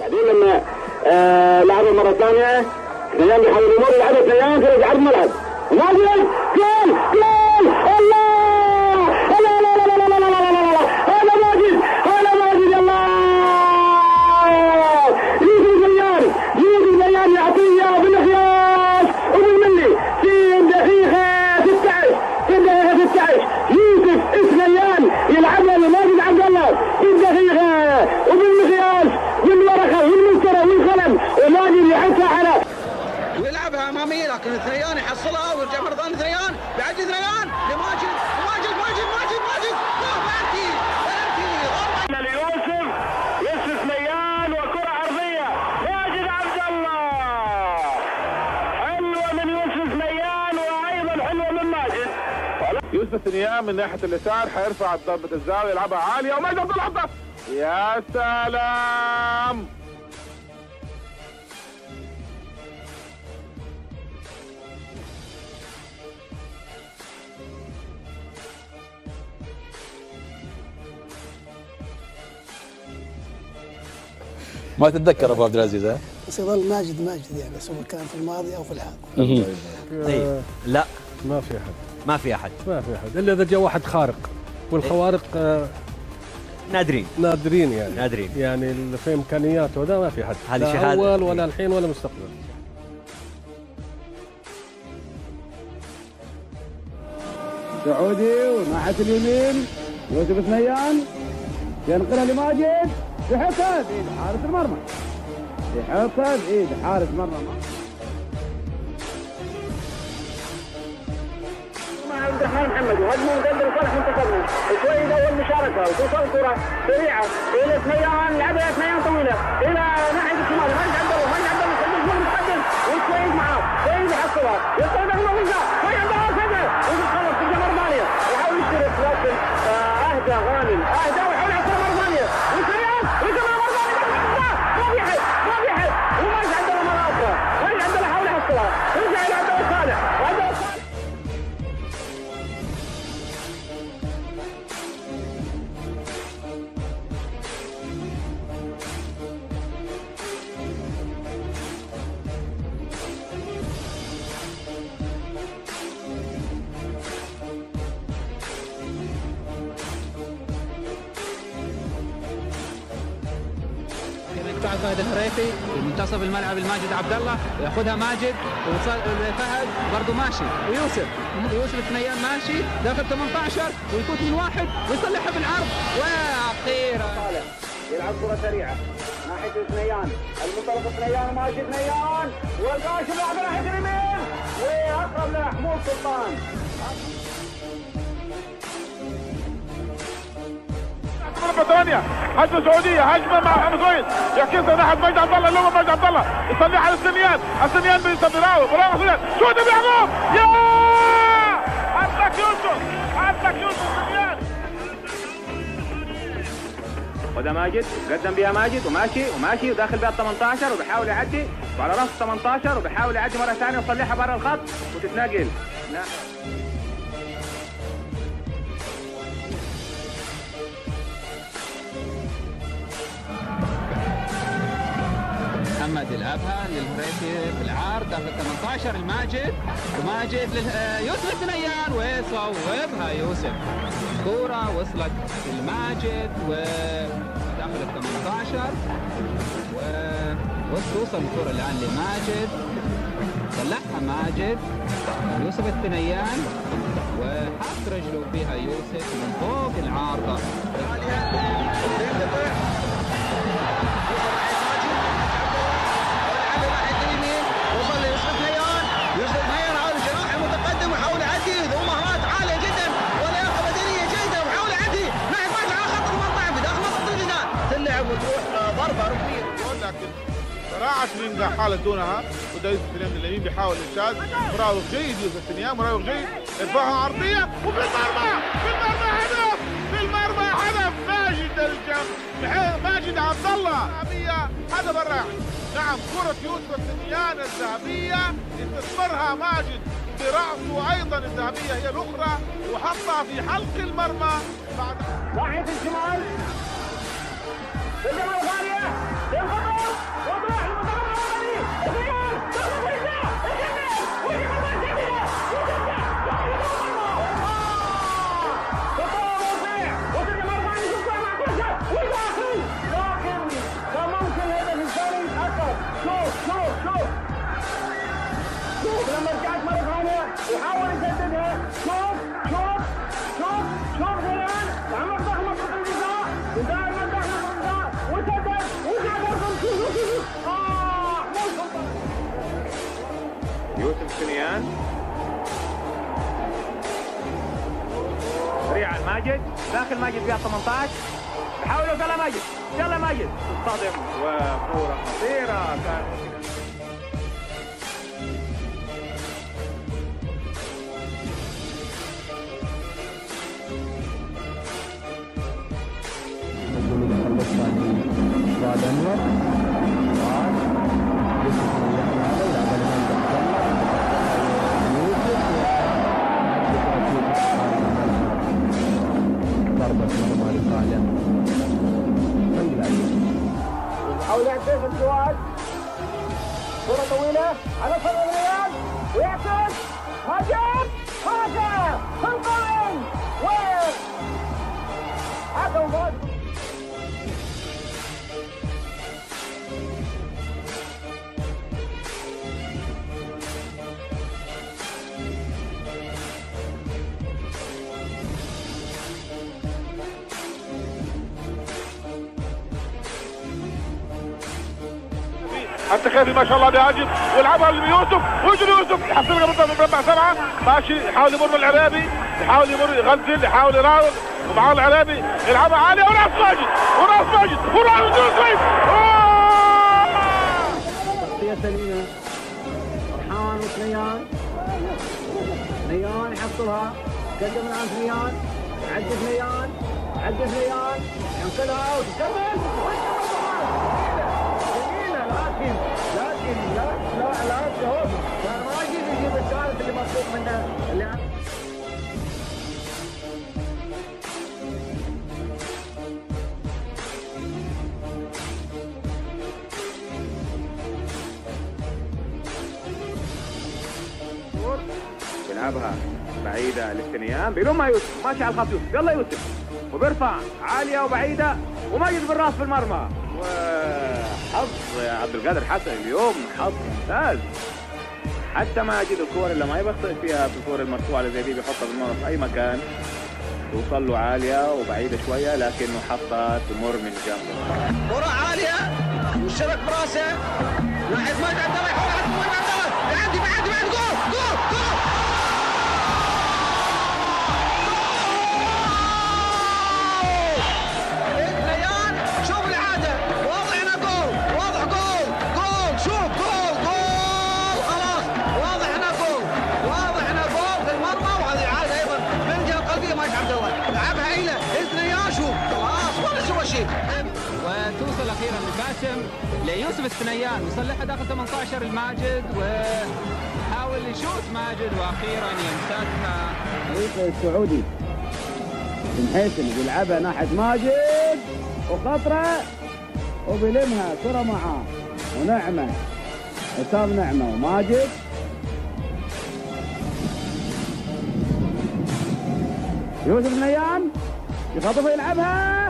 بعدين لما آه لعبوا مرة ثانية نيان بيحاول الأمور لعبه نيان فرج على الملعب. نازل جول جول! لكن الثنيان يحصلها ويرجع مرة ثانية. ثنيان بعد ثنيان. لماجد ماجد ماجد ماجد ماجد. لا penalty penalty ليوسف يوسف عرضية. ماجد عبد الله. حلوة من يوسف ميان وأيضا حلوة من ماجد. يوسف الثنيان من ناحية اليسار حيرفع ضربه الزاوية يلعبها عالية عبد الله يا سلام! ما تتذكر أبو عبد العزيز ها؟ بس يظل ماجد ماجد يعني سواء كان في الماضي أو في الحاضر طيب. لا. ما في أحد. ما في أحد. ما في أحد. إلا إذا جاء واحد خارق. والخوارق آه، نادرين. نادرين يعني. نادرين. يعني اللي في امكانياته ده ما في حد هذه لا شهادة. أول ولا الحين ولا مستقبل. سعودي وناحية اليمين يوسف ثنيان ينقلها لماجد. يحطها بإيد حارس المرمى. يحطها بإيد حارس مرمى. مع عبد الرحمن محمد وهجمه مقدر لصالح منتخبنا شوي اول مشاركه وتوصل كره سريعة إلى ثنيان لعبها ثنيان طويلة. إلى ناحيه الشمال مجد عبد الله مجد عبد الله يسجل جول متقدم وسويد معاه سويد يحصلها يصعد الموزع سويد عبد الله سجل. ويتخلص ترجع مره ثانية يحاول يشترك لكن آه، أهدى غانم أهدى. الماجد عبد الله ياخذها ماجد. وصل فهد برضه ماشي. ويوسف. يوسف الثنيان ماشي. داخل 18 ويفوت من واحد. ويصلحها بالعرض. وأخيرا يلعب كرة سريعة. ناحية ثنيان المنطلق ثنيان ماشي ثنيان. والقاشم لعب ناحية اليمين واقرب لمحمود سلطان. ضربه ثانية هجمه سعوديه هجمه مع حمد زويد. يعكسها ناحية مجد عبد الله اللي هو مجد عبد الله. يصليها على السنيان السنيان بيسد براو السنيان سعودي بيعقوب يا! حطك يوسف. حطك يوسف السنيان خذها ماجد. قدم بها ماجد. وماشي. وماشي. وداخل بها ال 18 وبيحاول يعدي. وعلى راس ال 18 وبيحاول يعدي مرة ثانية. ويصلحها برا الخط. وتتنقل. محمد يلعبها للهريفي في العارض داخل 18 الماجد. وماجد ليوسف الثنيان ويصوبها يوسف. كورة وصلت الماجد وداخل ال 18 وتوصل الكورة الآن لماجد. صلحها ماجد. يوسف الثنيان وحط رجله فيها يوسف من فوق العارضة. سنين حالة دونها. الثنيان من اليمين بيحاول الانشاد مراوغ جيد يوسف الثنيان مراوغ جيد. يرفعها عرضية. وفي المرمى في المرمى هدف. في المرمى هدف ماجد الجم ماجد عبد الله الذهبية هذا براعي نعم كرة يوسف السنيان الذهبية. استثمرها ماجد برأسه أيضا. الذهبية هي الأخرى. وحطها في حلق المرمى. بعد ناحية الشمال الجمال الثانية ماجد. داخل ماجد فيها 18 يحاول يوصل ماجد. يلا ماجد. اصطدم وكورة خطيرة. كان بعد انور التخافي ما شاء الله بيعجب ويلعبها ليوسف ويجري يوسف يحسبها من مربع سبعة. ماشي يحاول يمر العرابي يحاول يمر يغزل يحاول يراوغ. ومعاه العرابي يلعبها عاليه وراس ماجد وراس ماجد وراس ماجد وثنيان ثنيان يحصلها قدم الان ثنيان عد ثنيان عد ثنيان ينقلها وتكمل اللي مطلوب منه اللي بيلعبها بعيدة للثنيان بيلومها يوسف ماشي على الخط يوسف. يلا يوسف. وبيرفع عالية وبعيدة. وماجد بالراس في المرمى وحظ يا عبد القادر حسن. اليوم حظ ممتاز. حتى ماجد الكور اللي ما يبخطئ فيها في الكور المرفوعة زي دي بيحطها بالمرة في أي مكان. توصل له عالية وبعيدة شوية لكنه حطها تمر من جنبه كرة عالية والشبك براسه. ماجد عبد الله يحول على بيعدي بيعدي بيعدي جول جول جول. ليوسف الثنيان ويصلحها داخل 18 الماجد وحاول يشوت ماجد وأخيرا يمسكها. الفريق السعودي بن حيثم بيلعبها ناحية ماجد وخطرة وبيلمها كرة معاه. ونعمة حسام نعمة وماجد. يوسف نيان يخطف يلعبها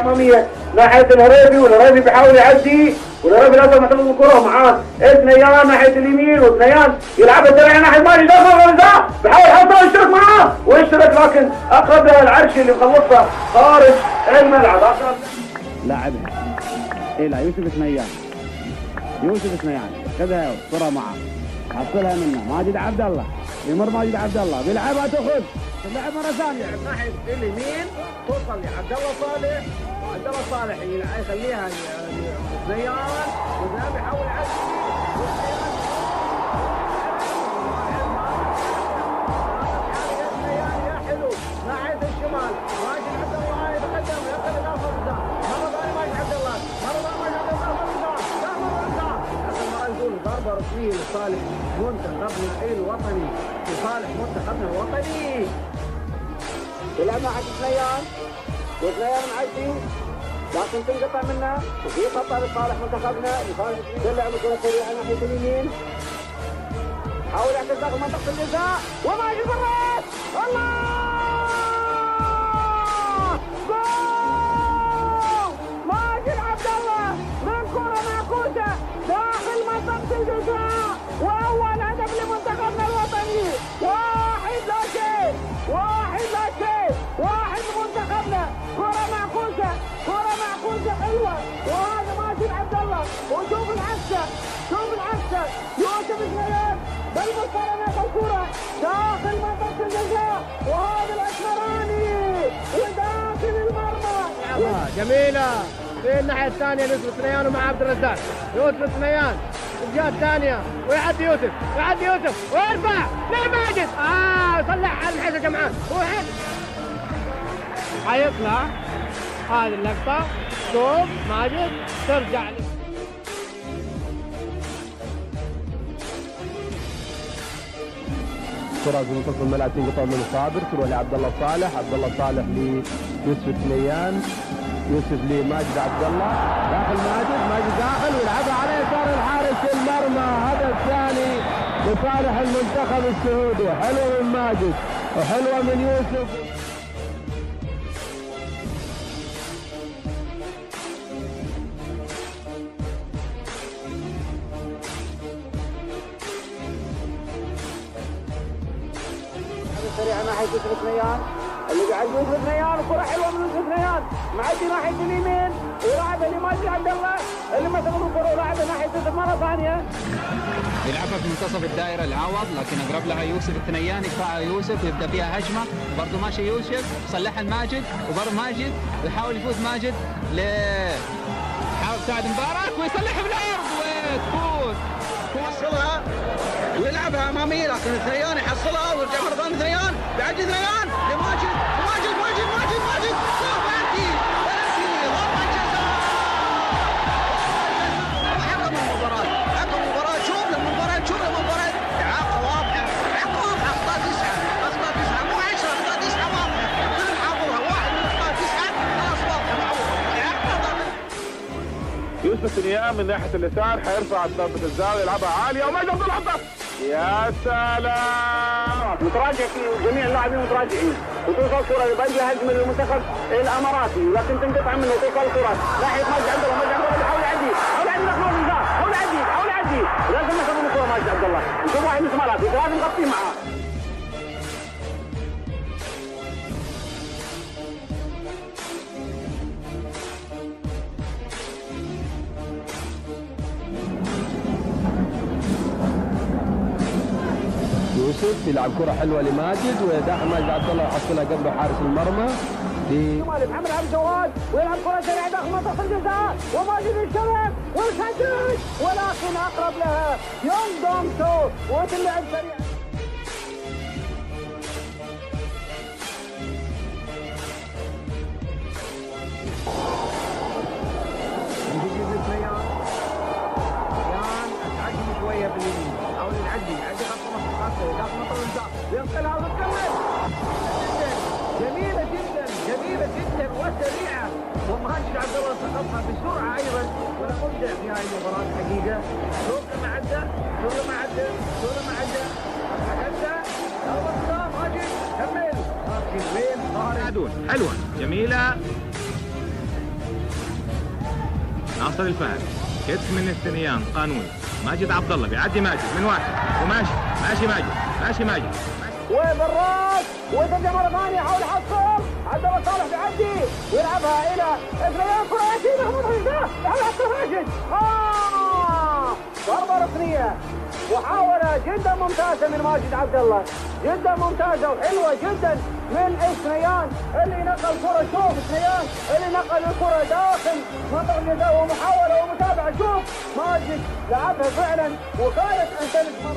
اماميه ناحيه الهريبي والهريبي بيحاول يعدي والهريبي لازم محتفظ بالكره معاه. اثنيان ناحية اليمين واثنيان يلعبها سريع ناحية ماجد داخل الغزاء بيحاول يحطها يشترك معاه. ويشترك لكن أقرب لها العرشي اللي مخلصها خارج الملعب. لاعبها إيه لا يوسف ثنيان يوسف ثنيان خذها كرة معاه. حصلها منه. ماجد عبد الله. يمر ماجد عبد الله. بيلعبها تاخذ تلعب مرة ثانية. ناحيه اليمين توصل لعبد الله صالح. عبد الله صالح يخليها زيان وذهب يحاول يعدي. فيه لصالح منتخبنا الوطني لصالح منتخبنا الوطني. يلعب مع ثنيان وثنيان معدي. لكن تنقطع منا وفي خطأ لصالح منتخبنا. لصالح تلعب الكرة سريعة ناحية اليمين. حاول يعتز داخل منطقة الجزاء. وماجد بالراس. الله داخل منطقة الجزاء وداخل المرمى جميلة. في الناحية الثانية يوسف ثنيان مع عبد الرزاق. يوسف ثنيان الجهة الثانية. ويعدي يوسف ويعدي يوسف ويرفع لا ماجد آه صلح على الحسن جمعان وحد حيطلع هذه اللقطة. شوف ماجد ترجع. لي. كرة في منتصف الملعب تنقطع من صابر تروح لعبد الله صالح عبد الله صالح ليوسف ثنيان يوسف لماجد عبد الله. داخل ماجد ماجد داخل ويلعبها على يسار الحارس المرمى. هدف ثاني لصالح المنتخب السعودي. حلوة من ماجد وحلوه من يوسف. سريعة ناحية يوسف ثنيان اللي قاعد يوسف ثنيان وكرة حلوة من يوسف ثنيان معدي ناحية اليمين. ولاعبها لماجد عبد الله اللي مسك الكرة ولاعبها ناحية يوسف مرة ثانية. يلعبها في منتصف الدائرة العوض لكن أقرب لها يوسف الثنيان يدفعها يوسف يبدأ فيها هجمة. برضو ماشي يوسف صلحها الماجد وبرضو ماجد يحاول يفوز ماجد ل حاول سعد مبارك ويصلحها بالعرض وتفوز. يحصلها. ويلعبها اماميه لكن الثنيان يحصلها ويرجع مره ثانية ثنيان. بيعدي ثنيان لماجد. ماجد ماجد ماجد ماجد. ضربة جزاء. حكم المباراة. حكم المباراة. شوف لما المباراة شوف لما المباراة. اعاقه واضحه اعاقه واضحه أخطاء تسعة. أخطاء تسعة. مو 10 أخطاء تسعة واضحة. كل حاضرها واحد من أخطاء تسعة. خلاص واضحه معروفه اعاقه يوسف ثنيان من ناحية اليسار حيرفع ضربه الزاويه يلعبها عالية ومجد عبد الحطه يا سلام. متراجع في جميع اللاعبين متراجعين. وتوصل كرة يبقى هجمة للمنتخب الإماراتي. لكن تنقطع منه وتوصل كرة ناحية ماجد عبد الله ماجد عبد الله بيحاول يعدي حاول يعدي الجزاء حاول يعدي حاول يعدي لازم ناخذ الكرة ماجد عبد الله. نشوف واحد من الإماراتي. لازم نغطيه معاه. يوسف يلعب كرة حلوة لماجد وداخل ماجد عبد الله يحصلها قبل حارس المرمى عبد الجواد ويلعب كرة سريعة داخل منطقة الجزاء وماجد ولكن أقرب لها يونغ دونغ تو وتلعب سريع حلوة. جميلة. ناصر الفهد. كتف من الثنيان. قانون. ماجد عبد الله بيعدي ماجد. من واحد. وماشي. ماشي ماجد. ماشي ماجد. وبالراس وترجع مرة ثانية حاول يحصل عبد الله صالح بيعدي. ويلعبها إلى إثنين كرواتي محمود حمزة يحاول يحصل ماجد. آه! ضربة ركنية محاولة جدا ممتازة من ماجد عبد الله. جدا ممتازة وحلوة جدا من إثنيان اللي نقل كرة. شوف إثنيان اللي نقل الكرة داخل منطقة الجزاء ومحاولة ومتابعة شوف ماجد لعبها فعلا وكانت أن تلد مرة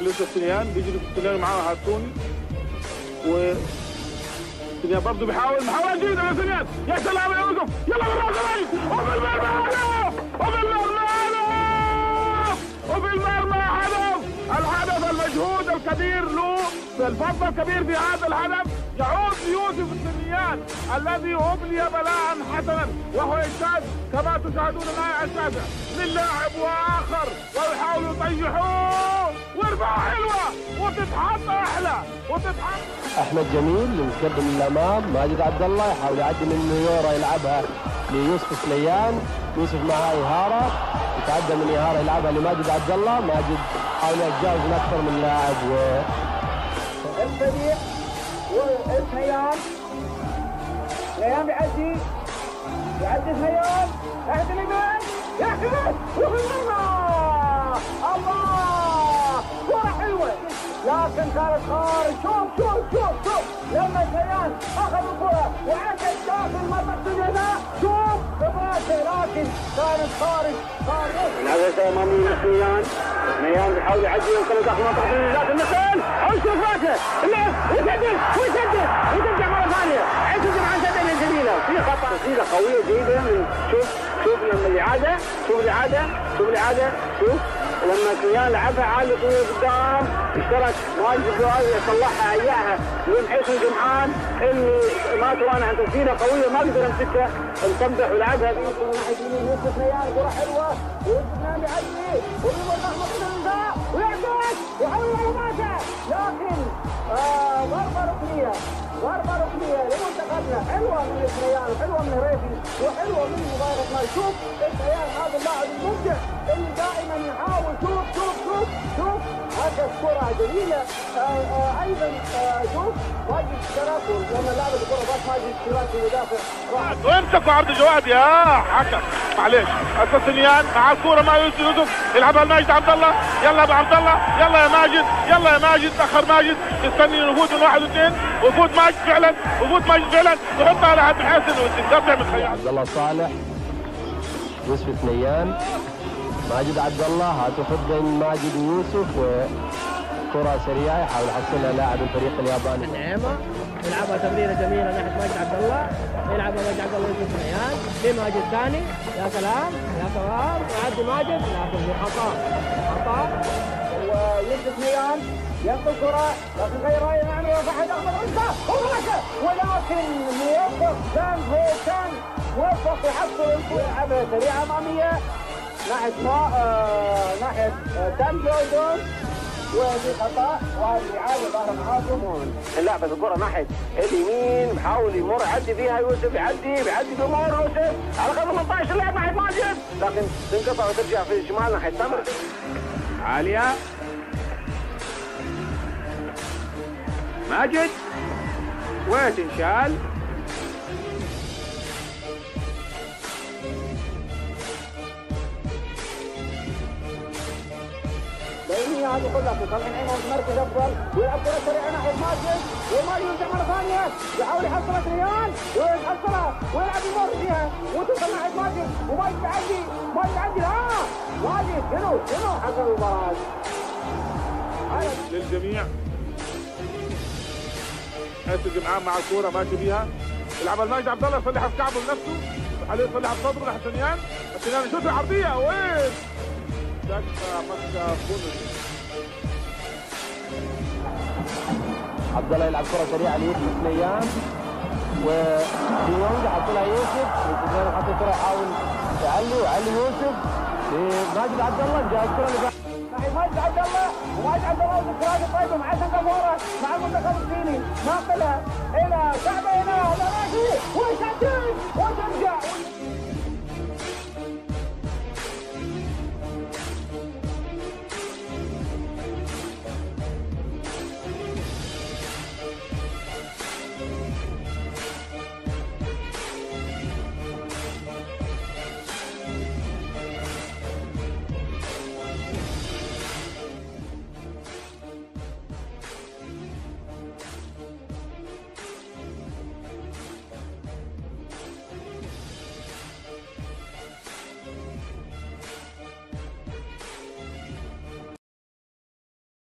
يصلح ثنيان بيجي يوسف ثنيان معاه هاتوني سنيان برضه بيحاول. محاولة جيدة يا سنيان يا سلام يا يوسف. يلا بالراس وفي المرمى هدف وفي المرمى هدف وفي المرمى هدف الهدف المجهود الكبير له الفضل الكبير في هذا الهدف. يعود ليوسف السنيان الذي أبلي بلاء حسنا وهو يجتاز كما تشاهدون معي الشاشة من لاعب وآخر ويحاولوا يطيحوه ويرفعوا حلوة وتتحط أحلى وتتحط. أحمد جميل متقدم للامام ماجد عبد الله يحاول يعدي من نيورا يلعبها ليوسف سليان. يوسف معاه إهارة. يتعدى من إهارة يلعبها لماجد عبد الله. ماجد حاول يتجاوز من أكثر من لاعب و السريع والثنيان ثنيان بيعدي يعدي ثنيان يعدي اليمين يحكم وفي المرمى. الله! لكن كانت خارج شوف شوف شوف شوف. لما ثنيان أخذ الكرة. وعدت داخل مرمى السجنة شوف براسه لكن كانت خارج خارج العبثة امامي ثنيان ثنيان بيحاول يعدي ويوصل داخل منطقة ذات المثل أو شوف راسه اللعب ويسدد ويسدد. وترجع مرة ثانية. عندكم عن سدد جميلة في خطأ. تسديدة قوية جيدة من شوف شوف لما الإعادة شوف الإعادة شوف الإعادة شوف. لما كيان لعبها عالي طويل قدام اشترك ماجد الجوال يصلحها اياها لمحيص الجمعان اللي ما توانى عن تسديده قويه ما قدر يمسكها انطبح ولعبها من اليمين يوسف كره حلوة يوسف نيان بيعدي ويبغى يلخبط من النساء ويعكس ويحاول يلعبها لكن آه ضربه ركنيه ضربه ركنيه لمنتخبنا حلوة من الثنيان وحلوه من ريفي وحلوة من مبارك ما. شوف الثنيان هذا اللاعب المبدع اللي دائما يحاول. شوف شوف شوف شوف. هذا كرة جميلة. آه آه أيضا آه شوف واجد تناسل لما لعب الكرة بس ماجد ثلاثي يدافع راح وامسكوا عرض جواد يا حكم. معلش السنيان مع الكوره مع يوسف يوسف يلعبها لماجد عبد الله. يلا ابو عبد الله. يلا يا ماجد. يلا يا ماجد. تاخر ماجد. مستني نفوت من واحد واثنين. وفوت ماجد فعلا. وفوت ماجد فعلا. وحطها على عبد الحسن وتقطع من خيال عبد الله صالح. يوسف ثنيان ماجد عبد الله خط بين ماجد ويوسف وكرة سريعة يحاول يحصلها لاعب الفريق الياباني. نعيمة يلعبها تمريرة جميلة ناحية ماجد عبد الله يلعبها ماجد عبد الله يوسف نيان في ماجد ثاني يا سلام يا سلام يعدي ماجد لكن في خطأ خطأ. ويوسف نيان ينقل كرة لكن غير رأي يعني ورفعها ياخذ عنده وغلقه ولكن موفق كان هو موفق يحصل الكرة يلعبها سريعة أمامية. ناحية ما آه ناحية آه جوردون وفي خطأ. وهذه إعادة ظهر معاكم اللعبة الكرة ناحية اليمين بحاول يمر يعدي فيها يوسف يعدي بيعدي بيمر يوسف. على خط 18 لاعب ناحية ماجد. لكن تنقطع وترجع في الشمال ناحية تمر. عالية. ماجد. وتنشال هذه كلها في صالح العين مركز أفضل. ويلعب كرة سريعة ناحية ماجد وماجد يرجع مرة ثانية يحاول يحصلها ريان ويحصلها ويلعب يمر فيها. وتوصل ناحية ماجد. وماجد يعدي. ماجد يعدي. لا ماجد. شنو؟ شنو حصل المباراة؟ للجميع. حيث الجمعان مع الكورة. ماشي بيها. يلعبها الماجد عبد الله. يصلحها في كعبه لنفسه عليه يصلحها في صدره ناحيه الثنيان الثنيان يشوط العرضية. وين؟ دكه مسكه بونس عبد الله يلعب كرة سريعة ليوسف نيان وديونج حط لها يوسف وديونج حط الكرة يحاول يعلي وعلي يوسف لماجد عبد الله جاء الكرة اللي بعدها ماجد عبد الله وماجد عبد الله وذكريات طيبه مع الحكم ورا مع المنتخب الصيني. ناقلها إلى شعبة هنا الاماكن ويسجل ويسجل